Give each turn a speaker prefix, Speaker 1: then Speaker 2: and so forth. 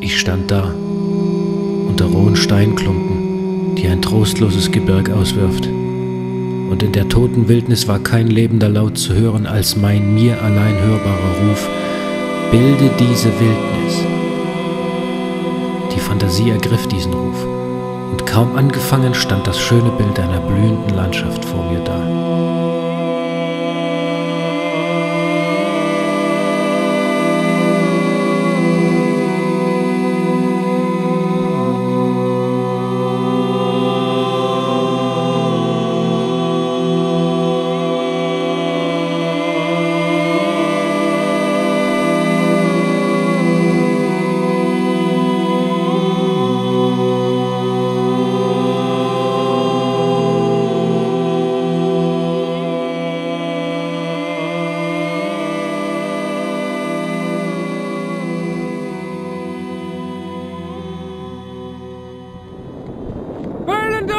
Speaker 1: Ich stand da, unter rohen Steinklumpen, die ein trostloses Gebirg auswirft. Und in der toten Wildnis war kein lebender Laut zu hören als mein mir allein hörbarer Ruf, bilde diese Wildnis. Die Fantasie ergriff diesen Ruf, und kaum angefangen stand das schöne Bild einer blühenden Landschaft vor mir da. Burn and